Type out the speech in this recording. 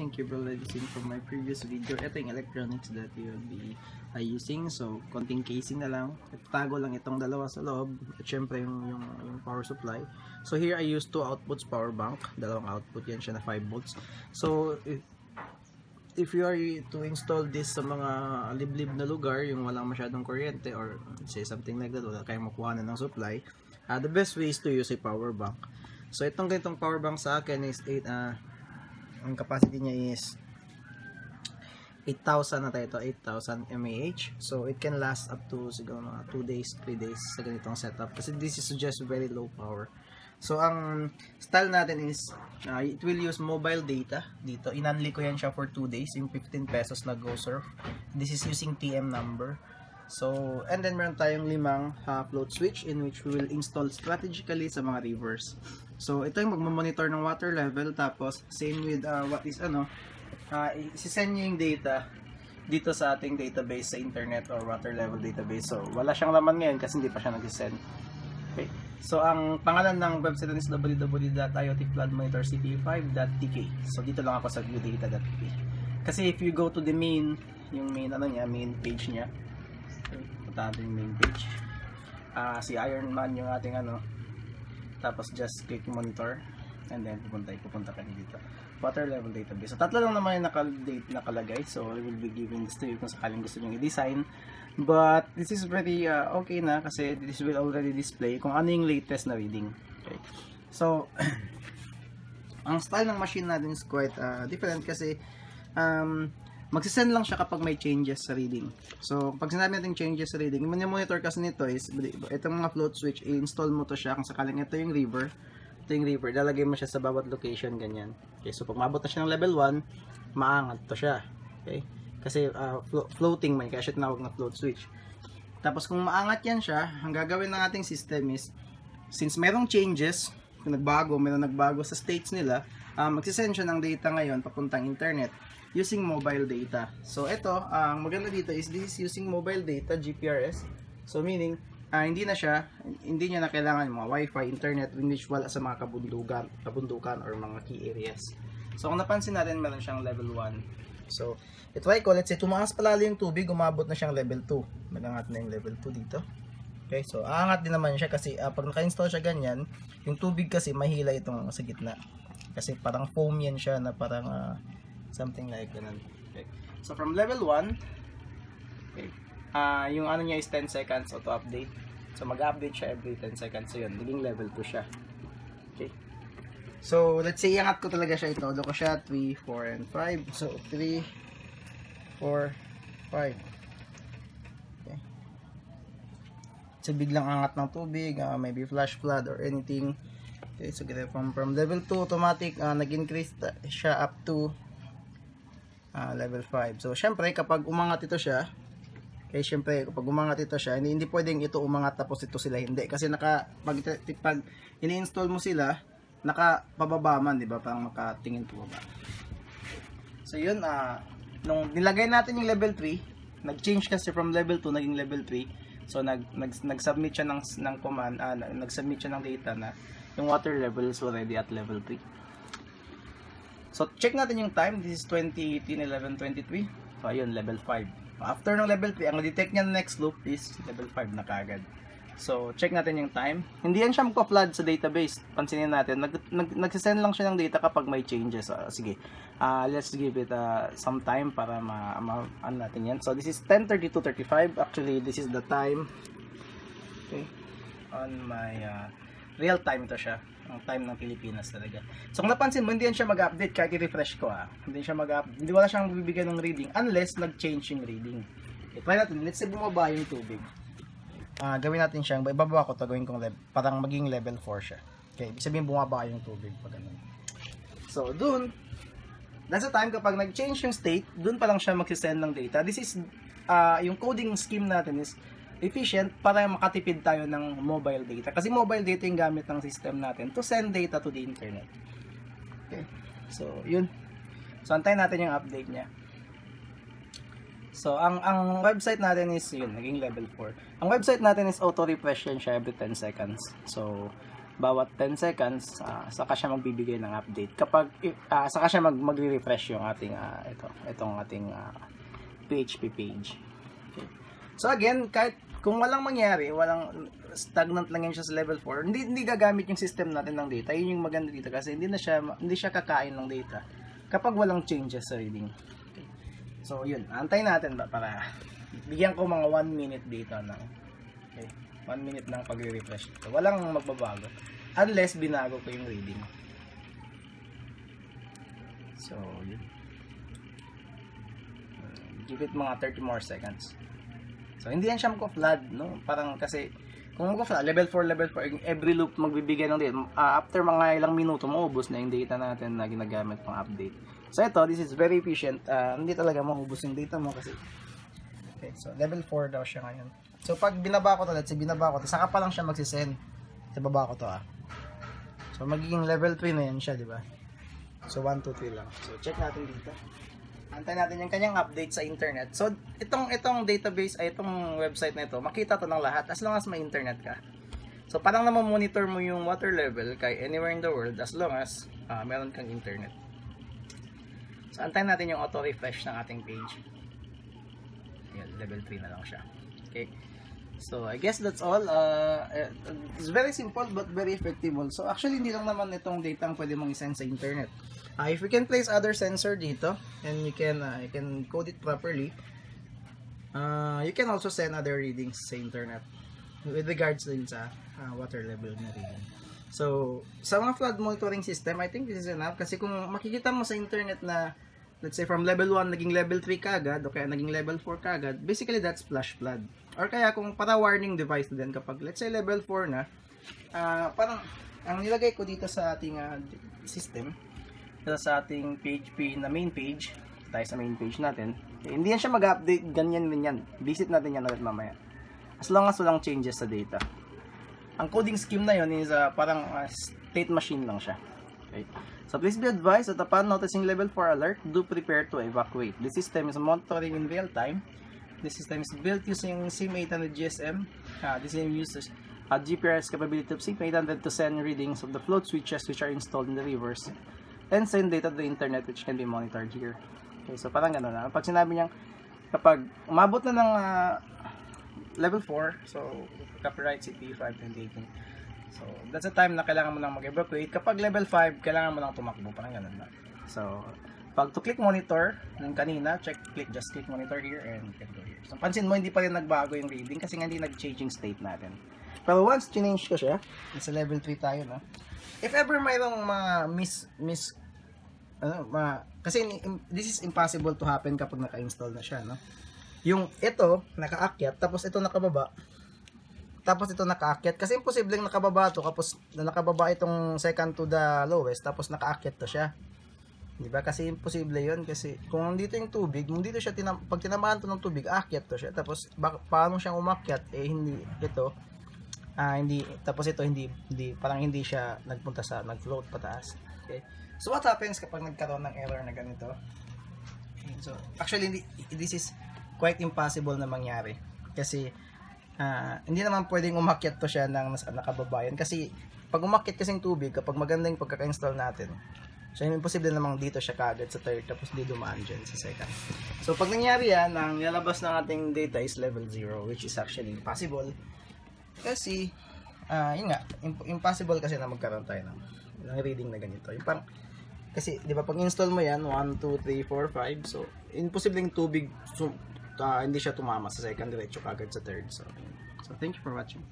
think you've already seen from my previous video. Ito yung electronics that you will be uh, using. So, konting casing na lang. Tago lang itong dalawa sa loob. At syempre yung, yung, yung power supply. So, here I use two outputs power bank. Dalawang output yan siya na 5 volts. So, if, if you are to install this sa mga liblib na lugar, yung walang masyadong kuryente or say something like that, wala kayong makuha na ng supply, uh, the best way is to use a power bank. So, itong ganitong power bank sa akin is 8, uh, ang capacity niya is 8,000 na tayo ito, 8,000 mAh. So, it can last up to siguro mga 2 days, 3 days sa ganitong setup. Kasi this is just very low power. So, ang style natin is, uh, it will use mobile data dito. Inunli ko yan siya for 2 days, yung 15 pesos na GoSurf. This is using TM number. So, and then meron tayong limang uh, float switch in which we will install strategically sa mga rivers. So, ito yung magmamonitor ng water level. Tapos, same with uh, what is ano, uh, isisend nyo yung data dito sa ating database sa internet or water level database. So, wala siyang laman ngayon kasi hindi pa siya nag-send. Okay. So, ang pangalan ng website is www.iotfloodmonitorcp5.tk. So, dito lang ako sa viewdata.tk. Kasi if you go to the main, yung main, ano niya, main page niya, punta natin yung main page. Uh, si Ironman yung ating ano, tapos just click monitor. And then pupunta pupunta ka dito. Water level database. So tatlo lang naman yung nakal-date nakalagay. So I will be giving this to you kung sakaling gusto nyo i-design. But this is pretty uh, okay na kasi this will already display kung ano yung latest na reading. Okay. So ang style ng machine natin is quite uh, different kasi um, magsisend lang siya kapag may changes sa reading. So, pag sinabi natin changes sa reading, yung monitor kasi nito is, itong mga float switch, i-install mo to siya kung sakaling ito yung river, ito yung river, lalagay mo siya sa bawat location, ganyan. Okay, so pag mabot na siya ng level 1, maangat to siya. Okay? Kasi uh, flo floating man, kaya siya tinawag na float switch. Tapos kung maangat yan siya, ang gagawin ng ating system is, since merong changes, nagbago, meron nagbago sa states nila, uh, magsisend siya ng data ngayon papuntang internet using mobile data. So ito, ang maganda dito is this is using mobile data GPRS. So meaning uh, hindi na siya hindi niya na kailangan mga wifi, internet which wala sa mga kabundukan, kabundukan or mga key areas. So kung napansin natin meron siyang level 1. So ito ay ko let's say tumaas palalo yung tubig, umabot na siyang level 2. Nagangat na yung level 2 dito. Okay, so aangat din naman siya kasi uh, pag naka-install siya ganyan, yung tubig kasi mahila itong sa gitna. Kasi parang foam yan siya na parang uh, something like ganun. Okay. So from level 1, okay, uh, yung ano niya is 10 seconds auto update. So mag-update siya every 10 seconds. So yun, naging level 2 siya. Okay. So let's say iangat ko talaga siya ito. Todo ko siya 3, 4, and 5. So 3, 4, 5. Okay. So biglang angat ng tubig, uh, maybe flash flood or anything. Okay, so from, from level 2 automatic, uh, nag-increase siya up to uh, level 5. So, syempre, kapag umangat ito siya, kaya syempre, kapag umangat ito siya, hindi, hindi pwedeng ito umangat tapos ito sila hindi. Kasi naka, pag, pag ini-install mo sila, nakapababa man, di ba? Parang makatingin po ba. So, yun, uh, nung nilagay natin yung level 3, nag-change kasi from level 2, naging level 3. So, nag, nag, nag-submit siya ng, ng command, uh, nag-submit siya ng data na yung water level is already at level 3. So, check natin yung time. This is 2018, 11.23. So, ayun, level 5. After ng level 3, ang detect niya next loop is level 5 na kagad. So, check natin yung time. Hindi yan siya magpa-flood sa database. Pansinin natin. Nag, nag, nagsisend lang siya ng data kapag may changes. Uh, sige, uh, let's give it uh, some time para ma, ma ano natin yan. So, this is 10.32.35. Actually, this is the time. Okay. On my uh, real time ito siya ang time ng Pilipinas talaga. So kung napansin mo, hindi yan siya mag-update kahit i-refresh ko ah. Hindi siya mag-update. Hindi wala siyang bibigyan ng reading unless nag-change yung reading. Okay, try natin. Let's say bumaba yung tubig. Uh, gawin natin siyang, ibababa ko to, gawin kong level, parang maging level 4 siya. Okay, ibig sabihin bumaba yung tubig pag ganun. So, dun, that's the time kapag nag-change yung state, dun pa lang siya magsisend ng data. This is, uh, yung coding scheme natin is, efficient para makatipid tayo ng mobile data. Kasi mobile data yung gamit ng system natin to send data to the internet. Okay. So, yun. So, antayin natin yung update niya. So, ang ang website natin is yun, naging level 4. Ang website natin is auto-refresh yan siya every 10 seconds. So, bawat 10 seconds, ah, saka siya magbibigay ng update. Kapag, ah, saka siya mag, magre-refresh yung ating, ah, ito, itong ating ah, PHP page. Okay. So again, kahit kung walang mangyari, walang stagnant lang yan siya sa level 4, hindi, hindi gagamit yung system natin ng data. Yun yung maganda dito kasi hindi na siya, hindi siya kakain ng data kapag walang changes sa reading. Okay. So yun, antayin natin ba para bigyan ko mga 1 minute data ng okay, 1 minute ng pagre-refresh dito. Walang magbabago unless binago ko yung reading. So, yun. Give it mga 30 more seconds. So, hindi yan siya magko-flood, no? Parang kasi, kung magko-flood, level 4, level 4, every loop magbibigay ng data. Uh, after mga ilang minuto, maubos na yung data natin na ginagamit pang update. So, ito, this is very efficient. Uh, hindi talaga maubos yung data mo kasi Okay, so level 4 daw siya ngayon. So pag binaba ko to, let's say binaba ko to, saka pa lang siya magsisend. Sa baba ko to ah. So magiging level 3 na yan siya, di ba? So 1, 2, 3 lang. So check natin dito. Antay natin yung kanyang update sa internet. So itong itong database ay itong website na ito, makita to ng lahat as long as may internet ka. So parang monitor mo yung water level kay anywhere in the world as long as uh, meron kang internet. So antayin natin yung auto refresh ng ating page. Yan, level 3 na lang siya. Okay. So, I guess that's all. Uh, it's very simple but very effective also. Actually, hindi lang naman itong data ang pwede mong isend sa internet. Uh, if we can place other sensor dito and you can uh, you can code it properly, uh, you can also send other readings sa internet with regards din sa uh, water level na reading. So, sa mga flood monitoring system, I think this is enough kasi kung makikita mo sa internet na let's say from level 1 naging level 3 kagad o kaya naging level 4 kagad, basically that's flash flood. Or kaya kung para warning device din kapag let's say level 4 na, uh, parang ang nilagay ko dito sa ating uh, system, sa ating page P na main page, tayo sa main page natin, eh, hindi yan siya mag-update, ganyan din yan. Visit natin yan ulit mamaya. As long as walang changes sa data. Ang coding scheme na yon is uh, parang uh, state machine lang siya. Okay? So please be advised that upon noticing level 4 alert, do prepare to evacuate. The system is monitoring in real time. The system is built using SIM800 GSM. Uh, the system uses a GPRS capability of SIM800 to send readings of the float switches which are installed in the rivers and send data to the internet which can be monitored here. Okay, so parang gano'n na. Pag sinabi niyang kapag umabot na ng uh, level 4, so copyright CP 5 2018, So, that's the time na kailangan mo nang mag-evacuate. Kapag level 5, kailangan mo nang tumakbo. Parang ganun na. So, pag to click monitor, nung kanina, check, click, just click monitor here and can go here. So, pansin mo, hindi pa rin nagbago yung reading kasi nga hindi nag-changing state natin. Pero once change ko siya, nasa level 3 tayo na. If ever mayroong mga miss, miss, ano, ma, kasi this is impossible to happen kapag naka-install na siya, no? Yung ito, nakaakyat, tapos ito nakababa, tapos ito nakaakyat. Kasi imposibleng nakababa to tapos na nakababa itong second to the lowest tapos nakaakyat to siya. Di ba? Kasi imposible yon kasi kung nandito yung tubig kung dito siya tinam pag tinamaan to ng tubig aakyat to siya. Tapos bak, paano siyang umakyat? Eh hindi. Ito ah hindi tapos ito hindi hindi parang hindi siya nagpunta sa nag-float pataas. Okay. So what happens kapag nagkaroon ng error na ganito? So actually this is quite impossible na mangyari. Kasi uh, hindi naman pwedeng umakyat to siya ng nakababayan. Kasi pag umakyat kasing tubig kapag maganda yung pagkaka-install natin so imposible namang dito siya kagad sa third tapos di dumaan dyan sa second. So pag nangyari yan ang lalabas ng ating data is level 0 which is actually impossible kasi uh, yun nga imp- impossible kasi na magkaroon tayo ng, ng reading na ganito. Yung parang kasi di ba pag install mo yan 1, 2, 3, 4, 5 so imposible yung tubig so, uh, hindi siya tumama sa second diretso kagad sa third so, so thank you for watching